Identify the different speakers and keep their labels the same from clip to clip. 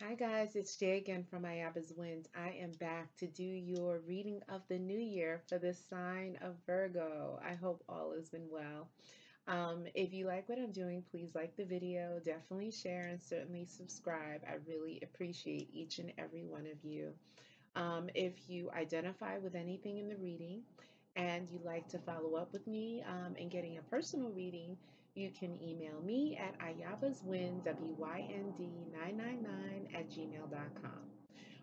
Speaker 1: Hi guys, it's Jay again from Ayaba's Wynds. I am back to do your reading of the new year for the sign of Virgo. I hope all has been well. Um, if you like what I'm doing, please like the video, definitely share, and certainly subscribe. I really appreciate each and every one of you. Um, if you identify with anything in the reading and you'd like to follow up with me um, in getting a personal reading, you can email me at ayabaswynd, W-Y-N-D 999 at gmail.com.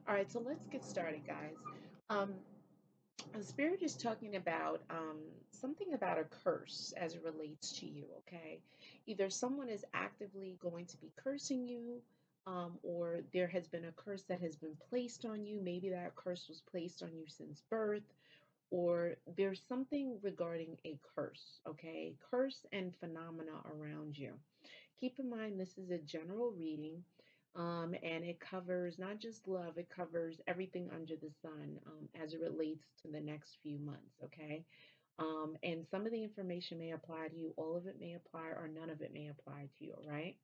Speaker 1: All right, so let's get started, guys. Um, the spirit is talking about um, something about a curse as it relates to you, okay? Either someone is actively going to be cursing you, um, or there has been a curse that has been placed on you. Maybe that curse was placed on you since birth, or there's something regarding a curse, okay? Curse and phenomena around you. Keep in mind, this is a general reading. Um, and it covers not just love, it covers everything under the sun um, as it relates to the next few months, okay? Um, and some of the information may apply to you, all of it may apply, or none of it may apply to you, right?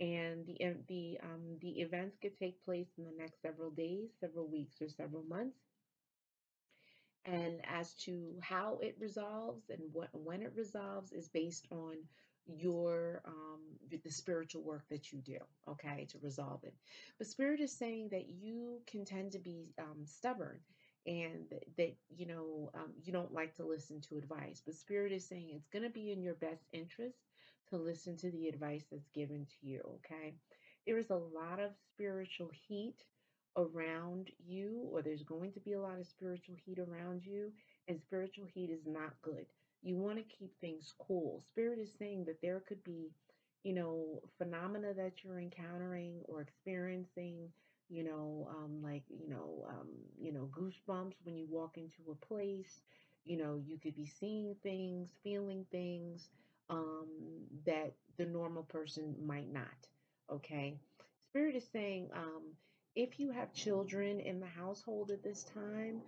Speaker 1: And the the um, the events could take place in the next several days, several weeks, or several months. And as to how it resolves and what when it resolves is based on your um the spiritual work that you do okay to resolve it. But spirit is saying that you can tend to be um, stubborn and that you know um, you don't like to listen to advice. But spirit is saying it's going to be in your best interest to listen to the advice that's given to you okay? There is a lot of spiritual heat around you, or there's going to be a lot of spiritual heat around you, and spiritual heat is not good. You want to keep things cool. Spirit is saying that there could be, you know, phenomena that you're encountering or experiencing, you know, um, like, you know, um, you know, goosebumps when you walk into a place. You know, you could be seeing things, feeling things um, that the normal person might not. Okay. Spirit is saying, um, if you have children in the household at this time,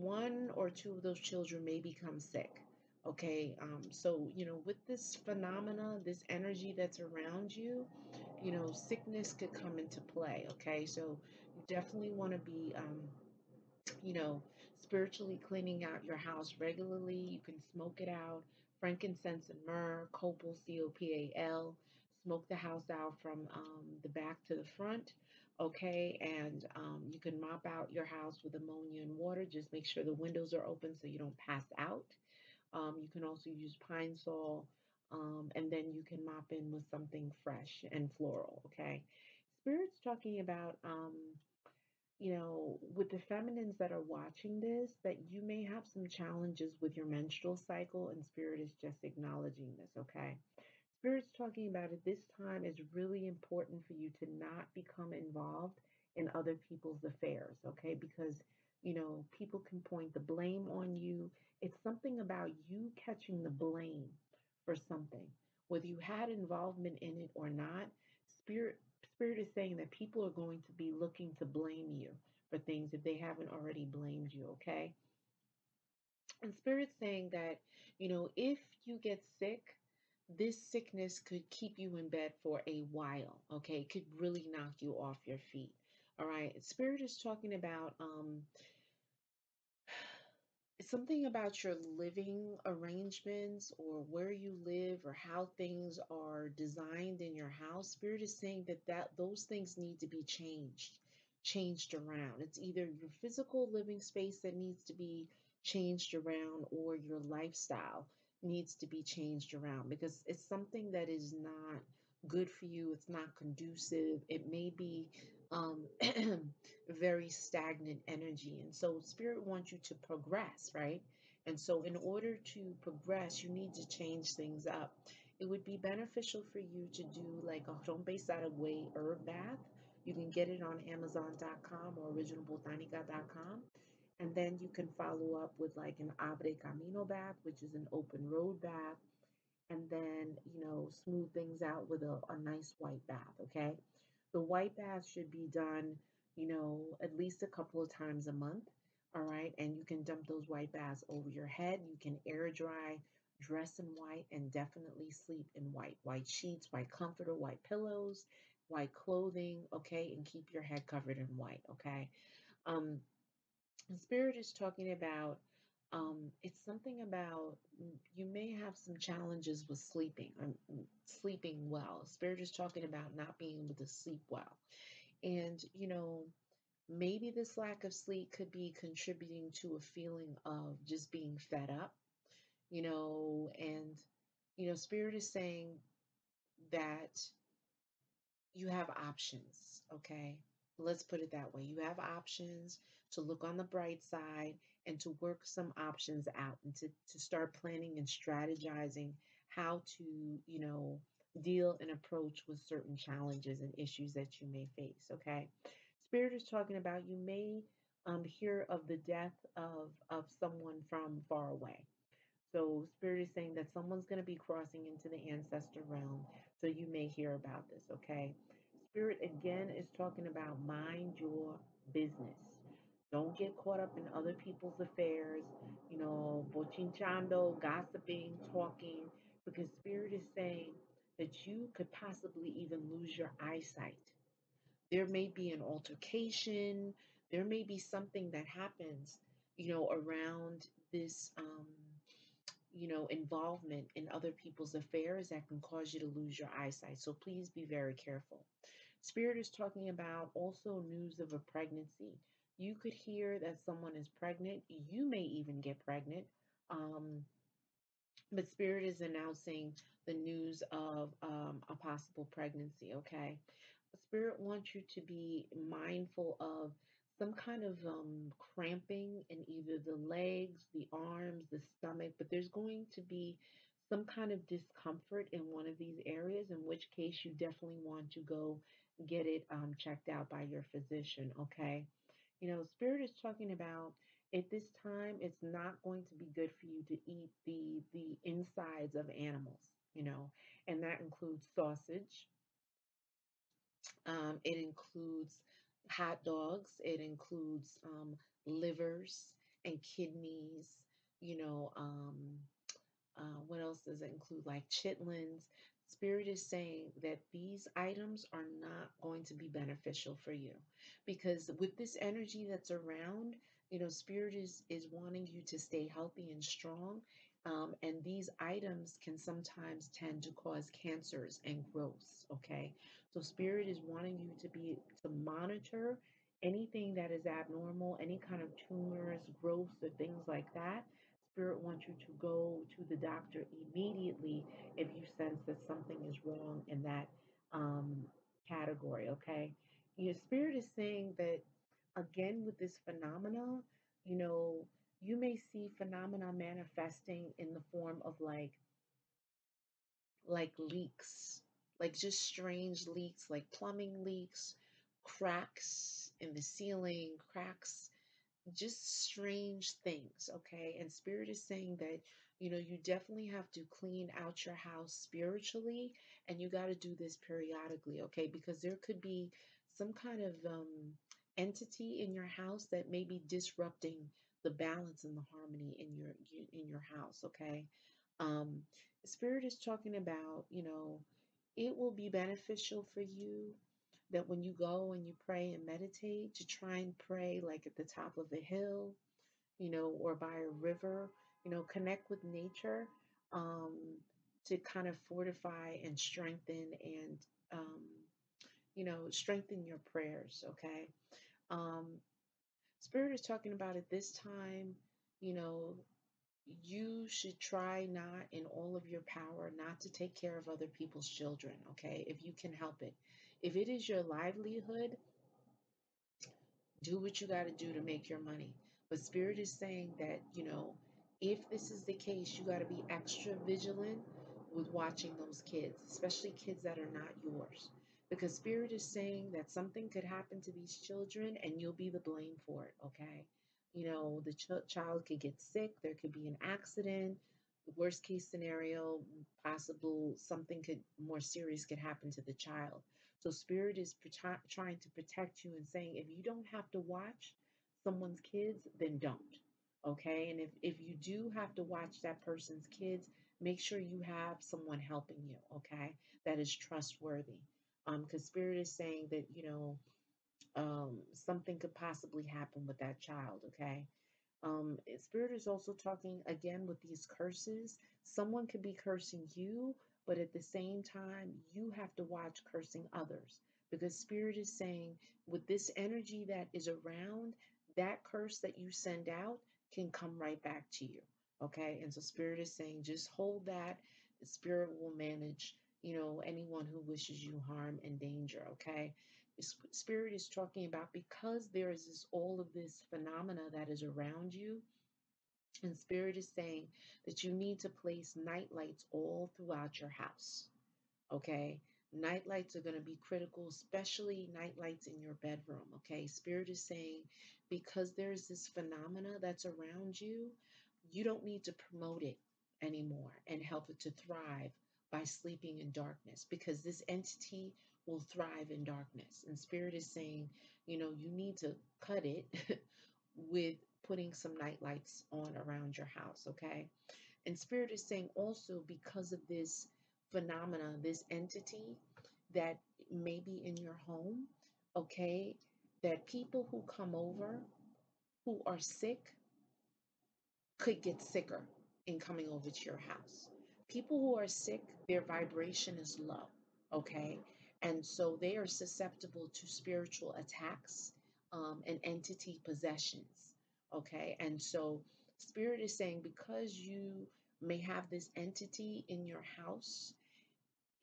Speaker 1: one or two of those children may become sick. Okay, um, so you know, with this phenomena, this energy that's around you, you know, sickness could come into play. Okay, so you definitely want to be, um, you know, spiritually cleaning out your house regularly. You can smoke it out, frankincense and myrrh, copal, C O P A L. Smoke the house out from um, the back to the front okay? And um, you can mop out your house with ammonia and water. Just make sure the windows are open so you don't pass out. Um, you can also use Pine-Sol, um, and then you can mop in with something fresh and floral, okay? Spirit's talking about, um, you know, with the feminines that are watching this, that you may have some challenges with your menstrual cycle, and Spirit is just acknowledging this, okay? Spirit's talking about it this time is really important for you to not become involved in other people's affairs, okay? Because, you know, people can point the blame on you. It's something about you catching the blame for something. Whether you had involvement in it or not, Spirit Spirit is saying that people are going to be looking to blame you for things if they haven't already blamed you, okay? And Spirit's saying that, you know, if you get sick, this sickness could keep you in bed for a while, okay? It could really knock you off your feet. All right. Spirit is talking about um something about your living arrangements or where you live or how things are designed in your house. Spirit is saying that, that those things need to be changed, changed around. It's either your physical living space that needs to be changed around or your lifestyle needs to be changed around because it's something that is not good for you. It's not conducive. It may be um, very stagnant energy. And so, Spirit wants you to progress, right? And so, in order to progress, you need to change things up. It would be beneficial for you to do like a rompe saragüey herb bath. You can get it on Amazon.com or originalbotanica.com. And then you can follow up with like an abre camino bath, which is an open road bath. And then, you know, smooth things out with a, a nice white bath, okay? The white bath should be done, you know, at least a couple of times a month, all right? And you can dump those white baths over your head. You can air dry, dress in white, and definitely sleep in white. White sheets, white comforter, white pillows, white clothing, okay, and keep your head covered in white, okay? Um, spirit is talking about um, it's something about mm, you may have some challenges with sleeping, um, mm, sleeping well. Spirit is talking about not being able to sleep well. And, you know, maybe this lack of sleep could be contributing to a feeling of just being fed up, you know, and, you know, Spirit is saying that you have options, okay? Let's put it that way. You have options to look on the bright side and to work some options out and to, to start planning and strategizing how to, you know, deal and approach with certain challenges and issues that you may face, okay? Spirit is talking about you may um, hear of the death of, of someone from far away. So Spirit is saying that someone's going to be crossing into the ancestor realm. So you may hear about this, okay? Spirit again is talking about mind your business. Don't get caught up in other people's affairs, you know, bochinchando, gossiping, talking, because Spirit is saying that you could possibly even lose your eyesight. There may be an altercation, there may be something that happens, you know, around this um, you know, involvement in other people's affairs that can cause you to lose your eyesight. So please be very careful. Spirit is talking about also news of a pregnancy. You could hear that someone is pregnant. You may even get pregnant. Um, but Spirit is announcing the news of um, a possible pregnancy, okay? Spirit wants you to be mindful of some kind of um, cramping in either the legs, the arms, the stomach, but there's going to be some kind of discomfort in one of these areas, in which case you definitely want to go get it um, checked out by your physician, okay? You know, Spirit is talking about at this time, it's not going to be good for you to eat the the insides of animals, you know, and that includes sausage, um, it includes hot dogs. It includes um, livers and kidneys. You know, um, uh, what else does it include? Like chitlins. Spirit is saying that these items are not going to be beneficial for you because with this energy that's around, you know, Spirit is is wanting you to stay healthy and strong. Um, and these items can sometimes tend to cause cancers and growths. Okay, so Spirit is wanting you to be to monitor anything that is abnormal, any kind of tumors, growths, or things like that Spirit wants you to go to the doctor immediately if you sense that something is wrong in that um, category, okay? Your spirit is saying that, again, with this phenomena, you know, you may see phenomena manifesting in the form of like like leaks, like just strange leaks, like plumbing leaks, cracks in the ceiling, cracks just strange things, okay? And Spirit is saying that, you know, you definitely have to clean out your house spiritually, and you got to do this periodically, okay? Because there could be some kind of um, entity in your house that may be disrupting the balance and the harmony in your in your house, okay? Um, Spirit is talking about, you know, it will be beneficial for you that when you go and you pray and meditate, to try and pray like at the top of a hill, you know, or by a river, you know, connect with nature um, to kind of fortify and strengthen and, um, you know, strengthen your prayers, okay? Um, Spirit is talking about at this time, you know, you should try not in all of your power not to take care of other people's children, okay? If you can help it. If it is your livelihood, do what you got to do to make your money. But Spirit is saying that, you know, if this is the case, you got to be extra vigilant with watching those kids, especially kids that are not yours. Because Spirit is saying that something could happen to these children and you'll be the blame for it, okay? You know, the ch- child could get sick, there could be an accident. Worst case scenario, possible something could more serious could happen to the child. So Spirit is prote- trying to protect you and saying, if you don't have to watch someone's kids, then don't. Okay. And if, if you do have to watch that person's kids, make sure you have someone helping you. Okay. That is trustworthy. Um, because spirit is saying that, you know, um, something could possibly happen with that child, okay? Um, Spirit is also talking again with these curses. Someone could be cursing you, but at the same time, you have to watch cursing others because Spirit is saying with this energy that is around, that curse that you send out can come right back to you. Okay. And so Spirit is saying just hold that. Spirit will manage, you know, anyone who wishes you harm and danger. Okay. Spirit is talking about because there is this all of this phenomena that is around you, and Spirit is saying that you need to place night lights all throughout your house. Okay. Night lights are going to be critical, especially night lights in your bedroom. Okay. Spirit is saying because there's this phenomena that's around you, you don't need to promote it anymore and help it to thrive by sleeping in darkness because this entity will thrive in darkness. And Spirit is saying, you know, you need to cut it with putting some night lights on around your house, okay? And Spirit is saying also because of this phenomena, this entity that may be in your home, okay, that people who come over who are sick could get sicker in coming over to your house. People who are sick, their vibration is low, okay? And so they are susceptible to spiritual attacks um, and entity possessions. Okay. And so Spirit is saying because you may have this entity in your house,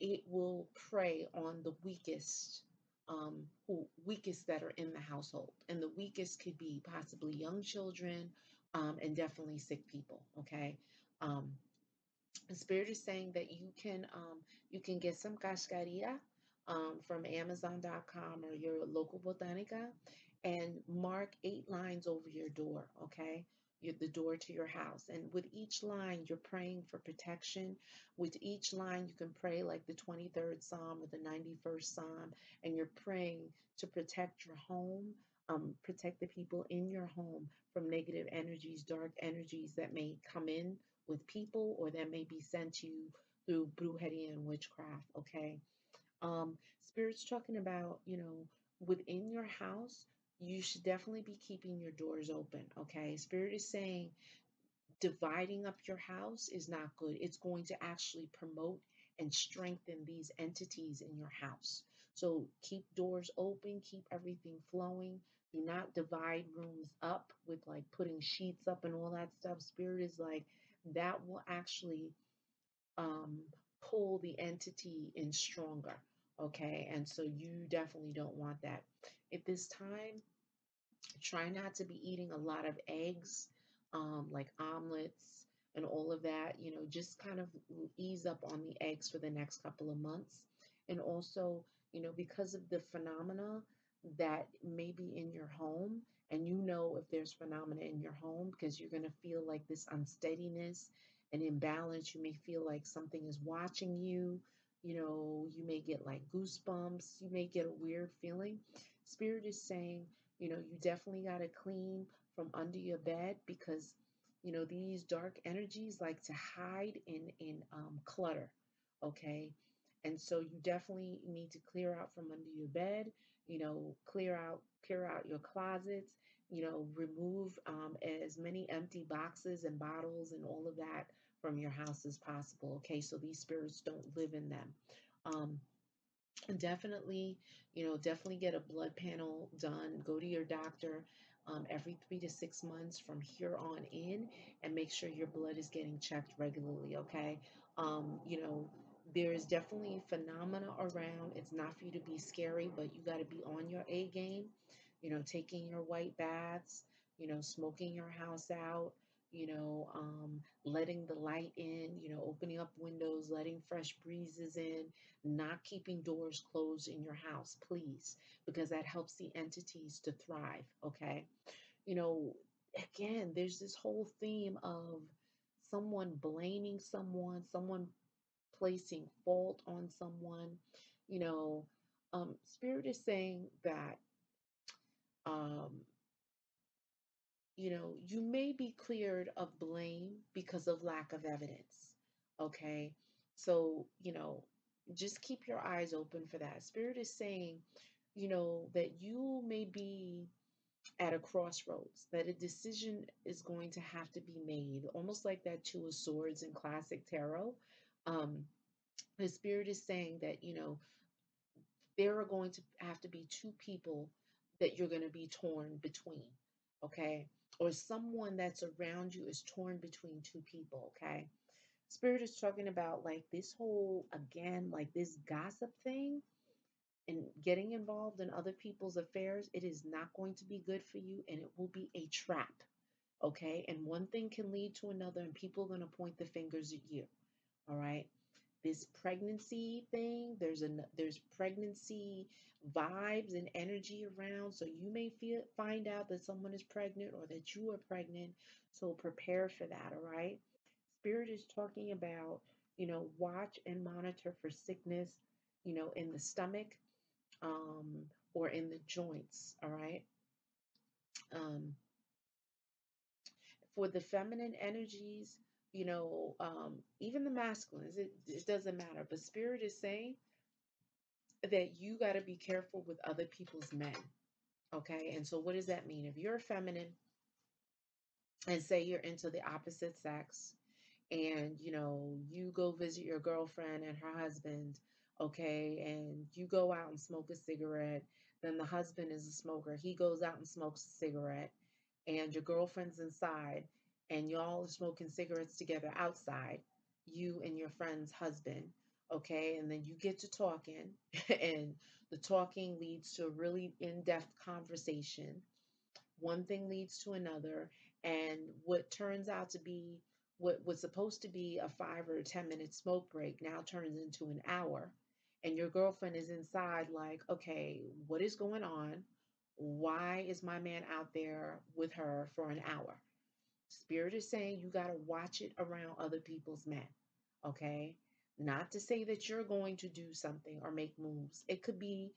Speaker 1: it will prey on the weakest um, who weakest that are in the household. And the weakest could be possibly young children um, and definitely sick people. Okay. Um, the spirit is saying that you can um, you can get some cascarilla um, from Amazon.com or your local botanica and mark eight lines over your door, okay? The door to your house. And with each line, you're praying for protection. With each line, you can pray like the 23rd Psalm or the 91st Psalm, and you're praying to protect your home, um, protect the people in your home from negative energies, dark energies that may come in with people or that may be sent to you through brujeria and witchcraft, okay? Um, Spirit's talking about, you know, within your house, you should definitely be keeping your doors open. Okay. Spirit is saying dividing up your house is not good. It's going to actually promote and strengthen these entities in your house. So keep doors open, keep everything flowing. Do not divide rooms up with like putting sheets up and all that stuff. Spirit is like that will actually um, pull the entity in stronger. Okay. And so you definitely don't want that. At this time, try not to be eating a lot of eggs, um, like omelets and all of that. You know, just kind of ease up on the eggs for the next couple of months. And also, you know, because of the phenomena that may be in your home, and you know if there's phenomena in your home because you're going to feel like this unsteadiness and imbalance. You may feel like something is watching you. You know, you may get like goosebumps. You may get a weird feeling. Spirit is saying, you know, you definitely got to clean from under your bed because, you know, these dark energies like to hide in in um, clutter. Okay, and so you definitely need to clear out from under your bed. You know, clear out clear out your closets. You know, remove um, as many empty boxes and bottles and all of that from your house as possible. Okay, so these spirits don't live in them. Um, definitely, you know, definitely get a blood panel done. Go to your doctor um, every three to six months from here on in and make sure your blood is getting checked regularly. Okay. Um, you know, there is definitely phenomena around. It's not for you to be scary, but you got to be on your A game. You know, taking your white baths, you know, smoking your house out, you know, um, letting the light in, you know, opening up windows, letting fresh breezes in, not keeping doors closed in your house, please, because that helps the entities to thrive. Okay. You know, again, there's this whole theme of someone blaming someone, someone placing fault on someone. You know, um, Spirit is saying that um, you know, you may be cleared of blame because of lack of evidence. Okay. So, you know, just keep your eyes open for that. Spirit is saying, you know, that you may be at a crossroads, that a decision is going to have to be made, almost like that Two of Swords in classic tarot. Um, the spirit is saying that, you know, there are going to have to be two people that you're going to be torn between, okay? Or someone that's around you is torn between two people, okay? Spirit is talking about like this whole, again, like this gossip thing and getting involved in other people's affairs. It is not going to be good for you and it will be a trap, okay? And one thing can lead to another, and people are going to point the fingers at you, all right? This pregnancy thing there's a there's pregnancy vibes and energy around so you may feel find out that someone is pregnant or that you are pregnant so prepare for that all right? Spirit is talking about you know watch and monitor for sickness you know in the stomach um or in the joints all right? Um for the feminine energies you know, um, even the masculines, it, it doesn't matter. But spirit is saying that you got to be careful with other people's men. Okay. And so, what does that mean? If you're feminine and say you're into the opposite sex and, you know, you go visit your girlfriend and her husband, okay, and you go out and smoke a cigarette, then the husband is a smoker. He goes out and smokes a cigarette, and your girlfriend's inside and y'all are smoking cigarettes together outside, you and your friend's husband, okay? And then you get to talking, and the talking leads to a really in depth conversation. One thing leads to another, and what turns out to be what was supposed to be a five or a 10 minute smoke break now turns into an hour. And your girlfriend is inside, like, okay, what is going on? Why is my man out there with her for an hour? Spirit is saying you got to watch it around other people's men. Okay. Not to say that you're going to do something or make moves. It could be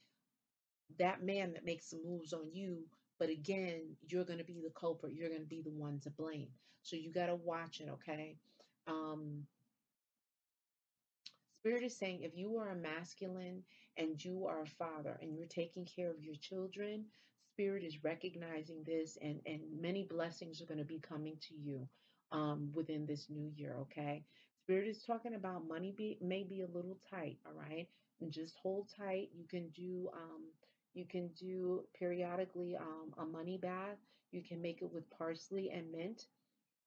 Speaker 1: that man that makes some moves on you. But again, you're going to be the culprit. You're going to be the one to blame. So you got to watch it. Okay. Um, Spirit is saying if you are a masculine and you are a father and you're taking care of your children, Spirit is recognizing this, and, and many blessings are going to be coming to you um, within this new year, okay? Spirit is talking about money be, may be a little tight, all right? And just hold tight. You can do um, you can do periodically um, a money bath. You can make it with parsley and mint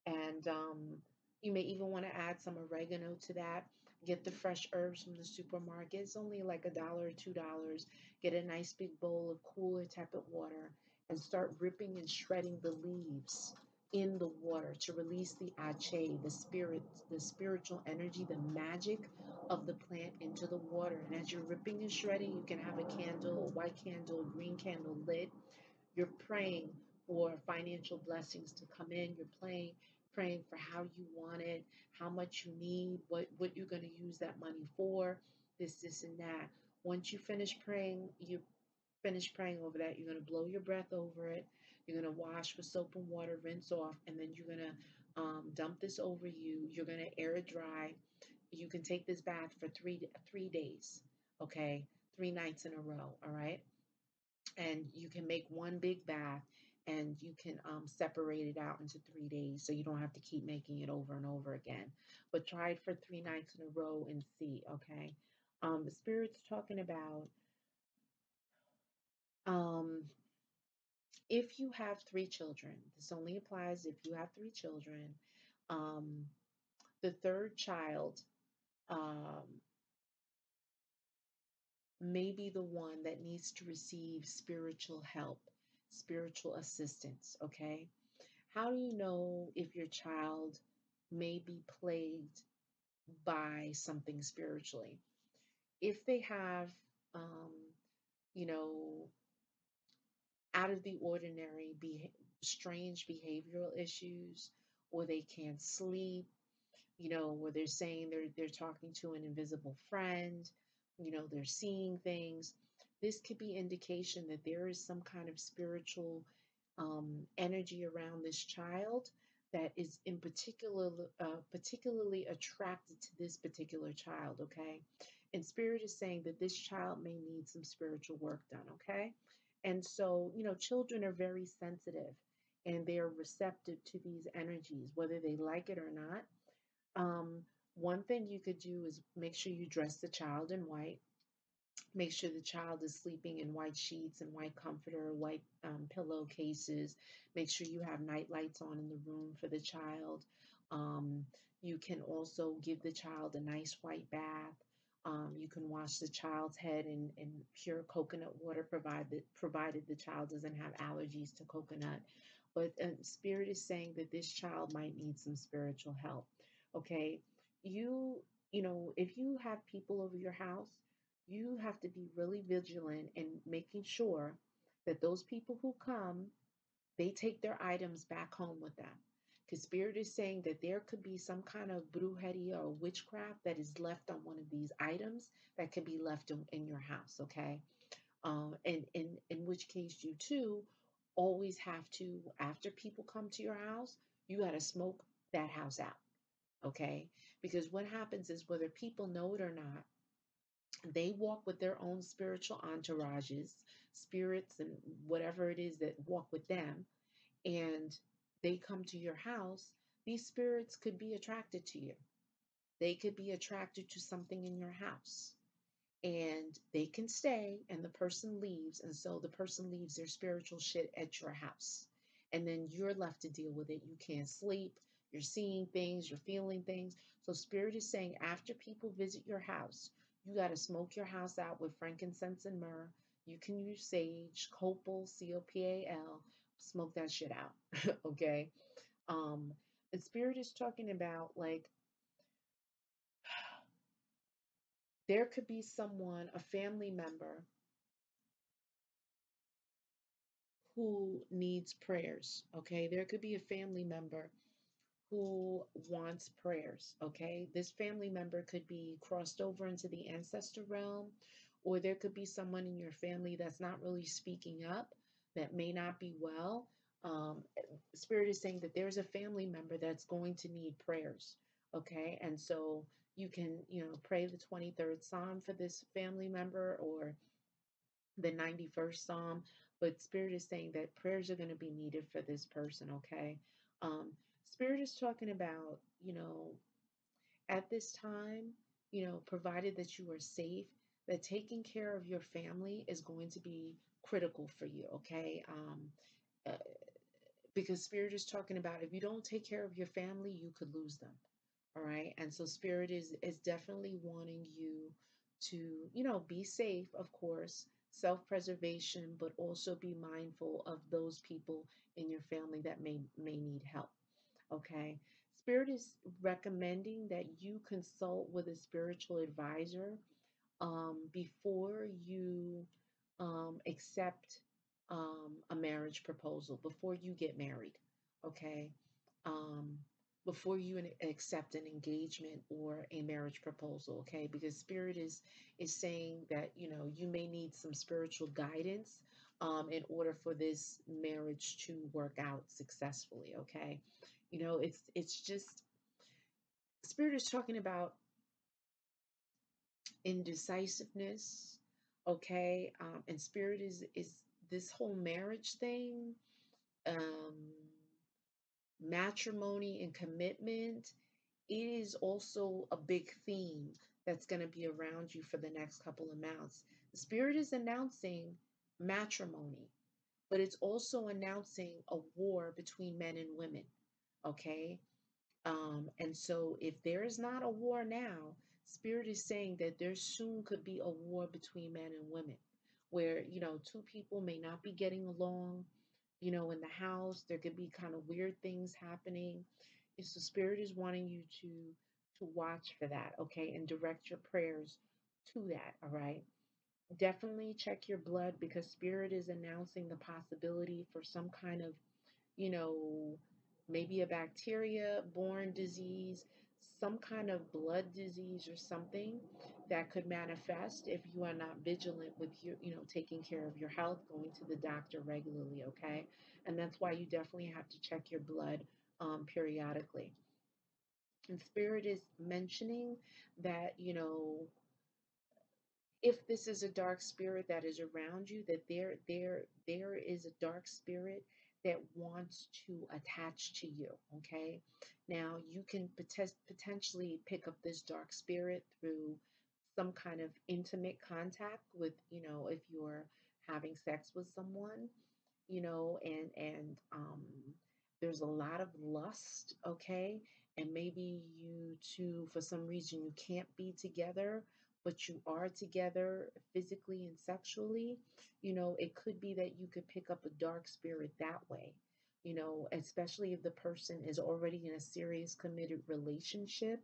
Speaker 1: and um, you may even want to add some oregano to that. Get the fresh herbs from the supermarket. It's only like a dollar or two dollars. Get a nice big bowl of cooler tepid water and start ripping and shredding the leaves in the water to release the ache, the spirit, the spiritual energy, the magic of the plant into the water. And as you're ripping and shredding, you can have a candle, a white candle, a green candle lit. You're praying for financial blessings to come in. You're praying praying for how you want it, how much you need, what what you're going to use that money for, this this and that. Once you finish praying, you finish praying over that, you're going to blow your breath over it. You're going to wash with soap and water, rinse off, and then you're going to um, dump this over you. You're going to air it dry. You can take this bath for three three days, okay, three nights in a row. All right, and you can make one big bath and you can um, separate it out into three days so you don't have to keep making it over and over again. But try it for three nights in a row and see, okay? Um, the Spirit's talking about um, if you have three children, this only applies if you have three children. Um, the third child um, may be the one that needs to receive spiritual help, spiritual assistance, okay? How do you know if your child may be plagued by something spiritually? If they have, um, you know, out of the ordinary, be- strange behavioral issues, or they can't sleep, you know, where they're saying they're they're talking to an invisible friend, you know, they're seeing things. This could be indication that there is some kind of spiritual um, energy around this child that is in particular uh, particularly attracted to this particular child. Okay, and spirit is saying that this child may need some spiritual work done okay? And so you know children are very sensitive and they're receptive to these energies whether they like it or not. Um, one thing you could do is make sure you dress the child in white make sure the child is sleeping in white sheets and white comforter white um, pillowcases make sure you have night lights on in the room for the child um, you can also give the child a nice white bath um, you can wash the child's head in, in pure coconut water, provided provided the child doesn't have allergies to coconut. But uh, Spirit is saying that this child might need some spiritual help. Okay, you you know if you have people over your house, you have to be really vigilant in making sure that those people who come they take their items back home with them. Because Spirit is saying that there could be some kind of brujeria or witchcraft that is left on one of these items that can be left in, in your house, okay? Um, and in, in which case, you too always have to, after people come to your house, you got to smoke that house out, okay? Because what happens is whether people know it or not, they walk with their own spiritual entourages, spirits, and whatever it is that walk with them and they come to your house, these spirits could be attracted to you. They could be attracted to something in your house and they can stay and the person leaves. And so the person leaves their spiritual shit at your house. And then you're left to deal with it. You can't sleep. You're seeing things, you're feeling things. So, Spirit is saying after people visit your house, you got to smoke your house out with frankincense and myrrh. You can use sage, copal, C O P A L smoke that shit out. okay. Um, and spirit is talking about like there could be someone, a family member, who needs prayers. Okay. There could be a family member who wants prayers. Okay. This family member could be crossed over into the ancestor realm, or there could be someone in your family that's not really speaking up, that may not be well, um, Spirit is saying that there's a family member that's going to need prayers. Okay. And so you can, you know, pray the 23rd Psalm for this family member or the 91st Psalm. But Spirit is saying that prayers are going to be needed for this person. Okay. Um, Spirit is talking about, you know, at this time, you know, provided that you are safe, that taking care of your family is going to be critical for you. Okay. Um, uh, because spirit is talking about if you don't take care of your family you could lose them all right and so spirit is is definitely wanting you to you know be safe of course self-preservation but also be mindful of those people in your family that may may need help okay spirit is recommending that you consult with a spiritual advisor um, before you um, accept um, a marriage proposal before you get married, okay? Um, before you accept an engagement or a marriage proposal, okay? Because spirit is is saying that you know you may need some spiritual guidance um, in order for this marriage to work out successfully, okay? You know, it's it's just spirit is talking about indecisiveness, okay? Um, and spirit is is this whole marriage thing, um, matrimony and commitment, it is also a big theme that's going to be around you for the next couple of months. The Spirit is announcing matrimony, but it's also announcing a war between men and women. Okay. Um, and so if there is not a war now, Spirit is saying that there soon could be a war between men and women where, you know, two people may not be getting along, you know, in the house. There could be kind of weird things happening. It's the spirit is wanting you to to watch for that, okay, and direct your prayers to that, all right? Definitely check your blood because spirit is announcing the possibility for some kind of, you know, maybe a bacteria borne disease some kind of blood disease or something that could manifest if you are not vigilant with your, you know, taking care of your health, going to the doctor regularly, okay? And that's why you definitely have to check your blood um, periodically. And Spirit is mentioning that, you know, if this is a dark spirit that is around you that there there there is a dark spirit that wants to attach to you okay? Now you can pot- potentially pick up this dark spirit through some kind of intimate contact with you know if you're having sex with someone you know and and um there's a lot of lust okay? And maybe you two for some reason you can't be together but you are together physically and sexually you know it could be that you could pick up a dark spirit that way you know especially if the person is already in a serious committed relationship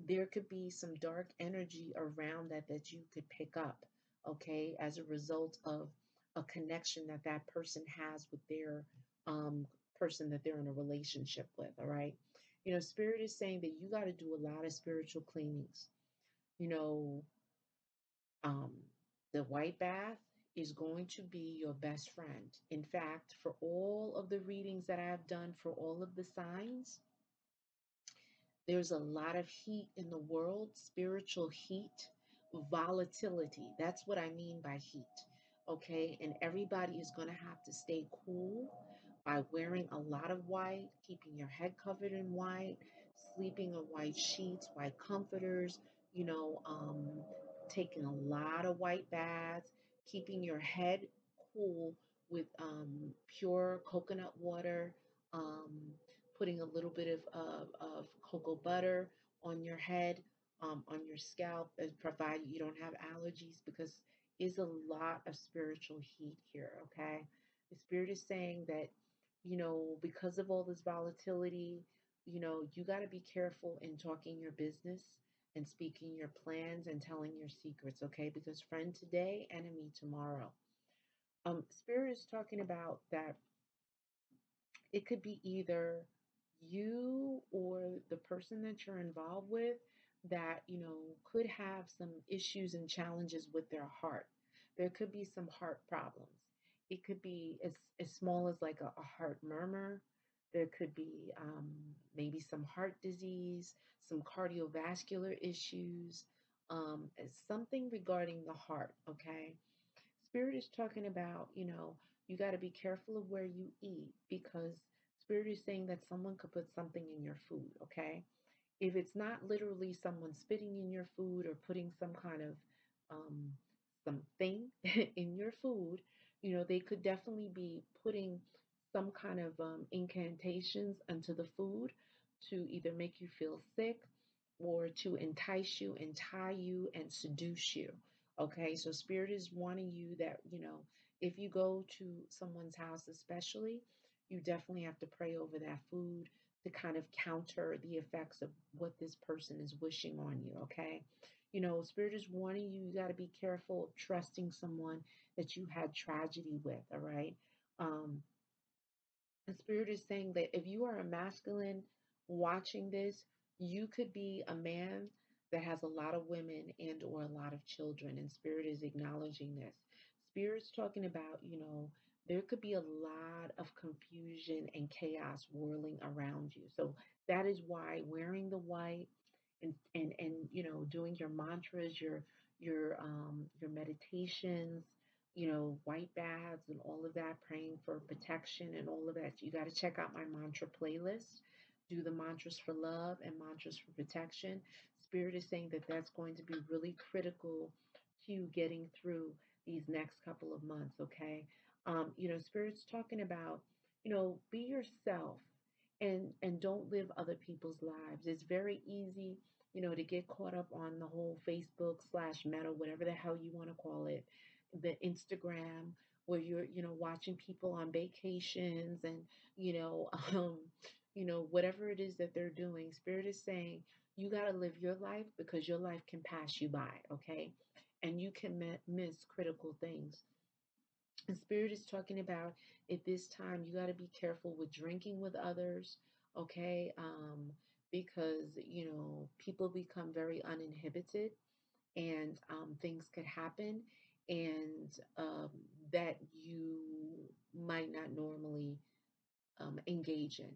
Speaker 1: there could be some dark energy around that that you could pick up, okay, as a result of a connection that that person has with their um, person that they're in a relationship with, all right? You know, Spirit is saying that you got to do a lot of spiritual cleanings. You know, um, the white bath is going to be your best friend. In fact, for all of the readings that I've done for all of the signs, there's a lot of heat in the world, spiritual heat, volatility. That's what I mean by heat. Okay. And everybody is going to have to stay cool by wearing a lot of white, keeping your head covered in white, sleeping on white sheets, white comforters, you know, um, taking a lot of white baths, keeping your head cool with um, pure coconut water, um, putting a little bit of, of, of cocoa butter on your head, um, on your scalp, and provided you don't have allergies, because is a lot of spiritual heat here, okay? The spirit is saying that, you know, because of all this volatility, you know, you got to be careful in talking your business and speaking your plans and telling your secrets, okay? Because friend today, enemy tomorrow. Um, spirit is talking about that it could be either you or the person that you're involved with that, you know, could have some issues and challenges with their heart. There could be some heart problems. It could be as, as small as like a, a heart murmur. There could be um, maybe some heart disease, some cardiovascular issues, um, something regarding the heart, okay? Spirit is talking about, you know, you got to be careful of where you eat because Spirit is saying that someone could put something in your food, okay? If it's not literally someone spitting in your food or putting some kind of um, something in your food, you know, they could definitely be putting some kind of um, incantations into the food to either make you feel sick or to entice you and tie you and seduce you. Okay, so spirit is wanting you that, you know, if you go to someone's house, especially, you definitely have to pray over that food to kind of counter the effects of what this person is wishing on you. Okay, you know, spirit is warning you, you got to be careful of trusting someone that you had tragedy with. All right. Um, the spirit is saying that if you are a masculine watching this, you could be a man that has a lot of women and or a lot of children and spirit is acknowledging this. Spirit's talking about, you know, there could be a lot of confusion and chaos whirling around you. So that is why wearing the white and and and you know doing your mantras, your your um your meditations, you know, white baths and all of that, praying for protection and all of that. You got to check out my mantra playlist. Do the mantras for love and mantras for protection. Spirit is saying that that's going to be really critical to you getting through these next couple of months, okay? Um, you know, Spirit's talking about, you know, be yourself and and don't live other people's lives. It's very easy, you know, to get caught up on the whole Facebook slash meta, whatever the hell you want to call it, the Instagram, where you're, you know, watching people on vacations and, you know, um, you know, whatever it is that they're doing. Spirit is saying you got to live your life because your life can pass you by, okay? And you can miss critical things. The Spirit is talking about at this time, you got to be careful with drinking with others, okay? Um, because, you know, people become very uninhibited and um, things could happen and um, that you might not normally um, engage in.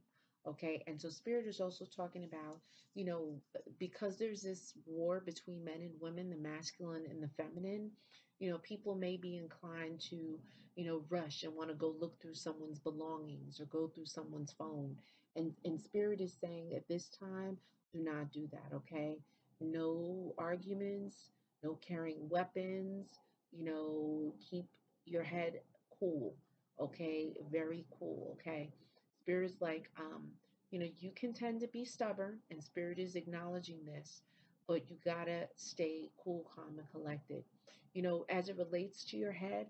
Speaker 1: Okay. And so spirit is also talking about, you know, because there's this war between men and women, the masculine and the feminine, you know, people may be inclined to, you know, rush and want to go look through someone's belongings or go through someone's phone. And and spirit is saying at this time, do not do that, okay? No arguments, no carrying weapons, you know, keep your head cool, okay? Very cool, okay? Spirit is like, um, you know, you can tend to be stubborn, and Spirit is acknowledging this, but you gotta stay cool, calm, and collected. You know, as it relates to your head,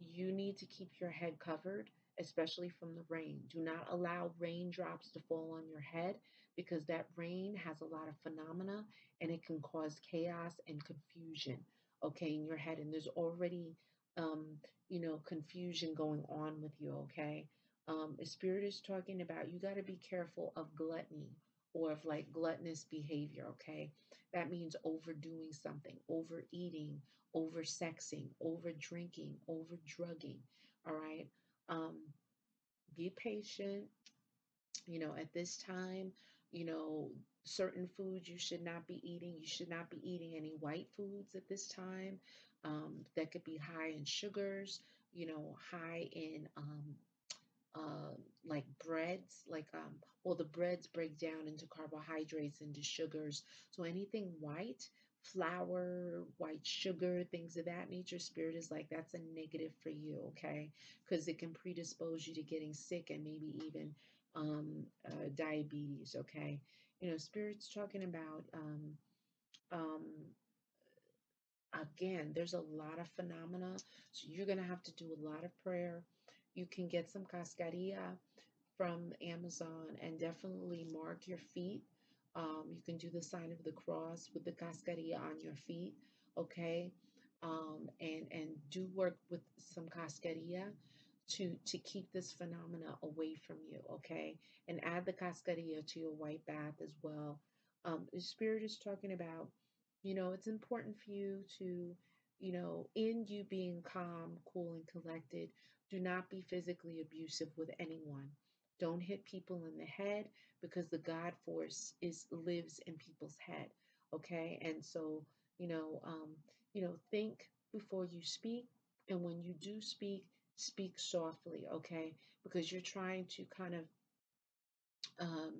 Speaker 1: you need to keep your head covered, especially from the rain. Do not allow raindrops to fall on your head because that rain has a lot of phenomena and it can cause chaos and confusion, okay, in your head. And there's already, um, you know, confusion going on with you, okay? Um, spirit is talking about you got to be careful of gluttony or of like gluttonous behavior, okay? That means overdoing something, overeating, over sexing, over drinking, over drugging, all right? Um, be patient, you know, at this time, you know, certain foods you should not be eating. You should not be eating any white foods at this time um, that could be high in sugars, you know, high in um, uh, like breads, like um, well, the breads break down into carbohydrates, into sugars. So anything white, flour, white sugar, things of that nature, spirit is like that's a negative for you, okay? Because it can predispose you to getting sick and maybe even um, uh, diabetes, okay? You know, spirit's talking about um, um, again, there's a lot of phenomena. So you're going to have to do a lot of prayer. You can get some cascarilla from Amazon and definitely mark your feet. Um, you can do the sign of the cross with the cascarilla on your feet, okay? Um, and and do work with some cascarilla to to keep this phenomena away from you, okay? And add the cascarilla to your white bath as well. Um, the spirit is talking about, you know, it's important for you to, you know, in you being calm, cool, and collected, do not be physically abusive with anyone. Don't hit people in the head because the God force is lives in people's head, okay? And so, you know, um, you know, think before you speak, and when you do speak speak softly, okay? Because you're trying to kind of um,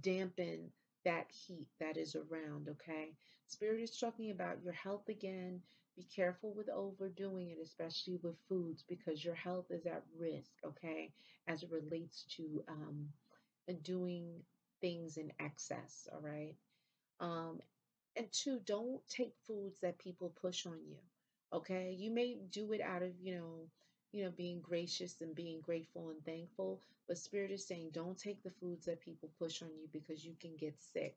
Speaker 1: dampen that heat that is around, okay? Spirit is talking about your health again. Be careful with overdoing it, especially with foods, because your health is at risk, okay? As it relates to um, doing things in excess, all right? Um, and two, don't take foods that people push on you. Okay? You may do it out of, you know, you know, being gracious and being grateful and thankful, but spirit is saying don't take the foods that people push on you because you can get sick.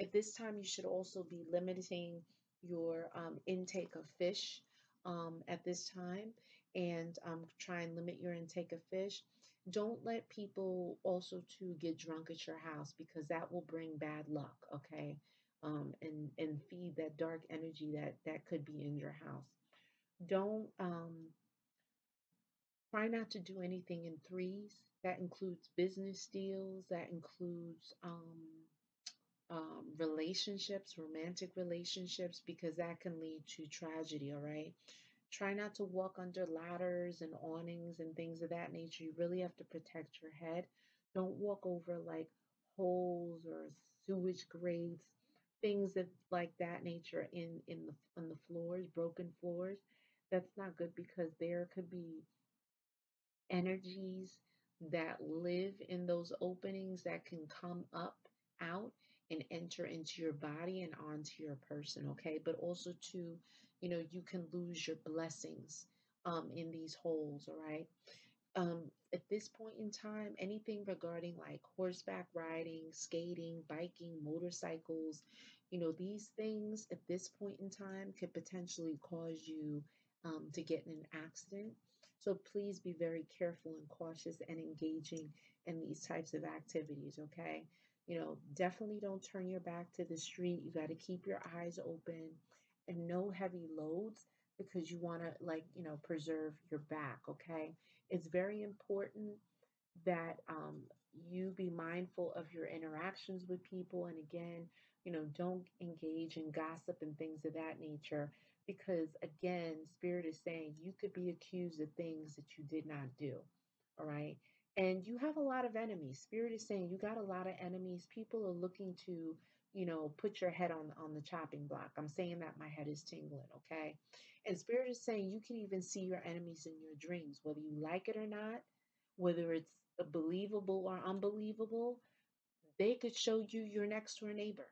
Speaker 1: At this time, you should also be limiting your um, intake of fish um, at this time and um, try and limit your intake of fish. Don't let people also to get drunk at your house because that will bring bad luck. Okay um, and and feed that dark energy that that could be in your house. Don't um, try not to do anything in threes. That includes business deals. That includes um, um, relationships, romantic relationships, because that can lead to tragedy. All right. Try not to walk under ladders and awnings and things of that nature. You really have to protect your head. Don't walk over like holes or sewage grates, things of like that nature in in the on the floors, broken floors. That's not good because there could be energies that live in those openings that can come up out and enter into your body and onto your person okay? But also to you know you can lose your blessings um in these holes all right? Um at this point in time anything regarding like horseback riding skating biking motorcycles you know these things at this point in time could potentially cause you um, to get in an accident so please be very careful and cautious and engaging in these types of activities okay you know definitely don't turn your back to the street you got to keep your eyes open and no heavy loads because you want to like you know preserve your back okay it's very important that um, you be mindful of your interactions with people. And again, you know, don't engage in gossip and things of that nature because, again, Spirit is saying you could be accused of things that you did not do. All right. And you have a lot of enemies. Spirit is saying you got a lot of enemies. People are looking to, you know, put your head on on the chopping block. I'm saying that my head is tingling, okay? And Spirit is saying you can even see your enemies in your dreams, whether you like it or not, whether it's believable or unbelievable. They could show you your next door neighbor.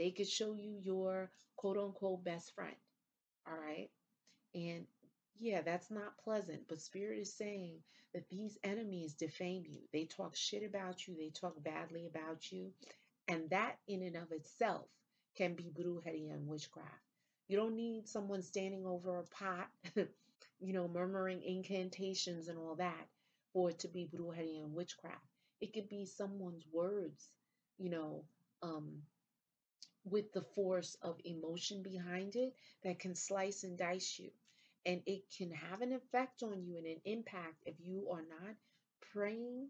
Speaker 1: They could show you your quote unquote best friend. All right. And yeah, that's not pleasant, but Spirit is saying that these enemies defame you. They talk shit about you, they talk badly about you. And that in and of itself can be brujeria and witchcraft. You don't need someone standing over a pot, you know, murmuring incantations and all that for it to be brujeria and witchcraft. It could be someone's words, you know, um, with the force of emotion behind it that can slice and dice you. And it can have an effect on you and an impact if you are not praying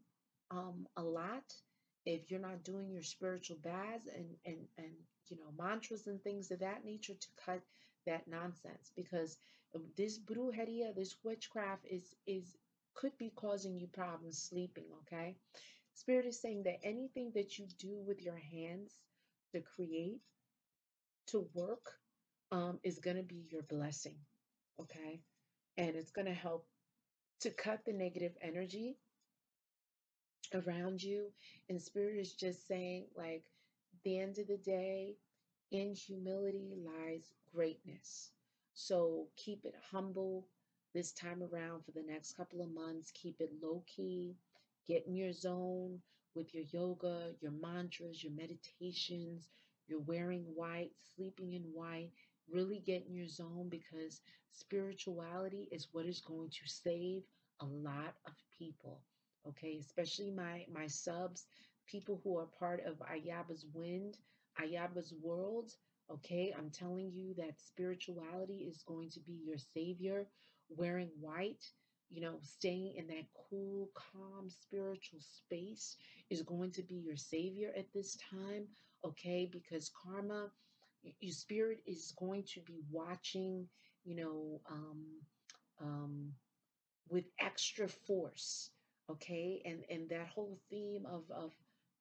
Speaker 1: um, a lot, if you're not doing your spiritual baths and, and, and, you know, mantras and things of that nature to cut that nonsense. Because this brujeria, this witchcraft is, is, could be causing you problems sleeping, okay? Spirit is saying that anything that you do with your hands to create, to work, um, is going to be your blessing, okay? And it's going to help to cut the negative energy around you. And Spirit is just saying, like, the end of the day, in humility lies greatness. So keep it humble this time around for the next couple of months. Keep it low key. Get in your zone with your yoga, your mantras, your meditations. You're wearing white, sleeping in white. Really get in your zone because spirituality is what is going to save a lot of people. Okay, especially my my subs, people who are part of Ayaba's Wynd, Ayaba's World. Okay, I'm telling you that spirituality is going to be your savior. Wearing white, you know, staying in that cool, calm spiritual space is going to be your savior at this time. Okay, because karma, your spirit is going to be watching, you know, um, um, with extra force. Okay, and and that whole theme of of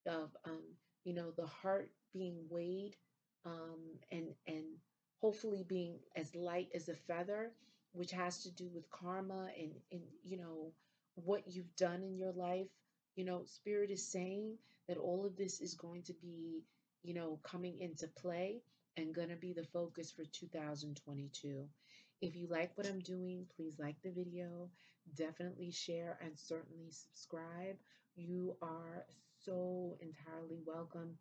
Speaker 1: of um, you know the heart being weighed um, and and hopefully being as light as a feather, which has to do with karma and and you know what you've done in your life. You know, Spirit is saying that all of this is going to be you know coming into play and going to be the focus for 2022. If you like what I'm doing, please like the video, definitely share, and certainly subscribe. You are so entirely welcome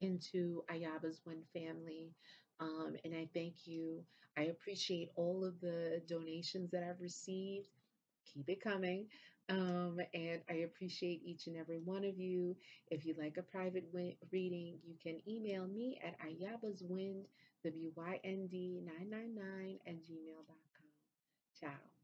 Speaker 1: into Ayaba's Wynd family. Um, and I thank you. I appreciate all of the donations that I've received. Keep it coming. Um, and I appreciate each and every one of you. If you'd like a private reading, you can email me at ayabaswynd, W-Y-N-D 999 at gmail.com. Ciao.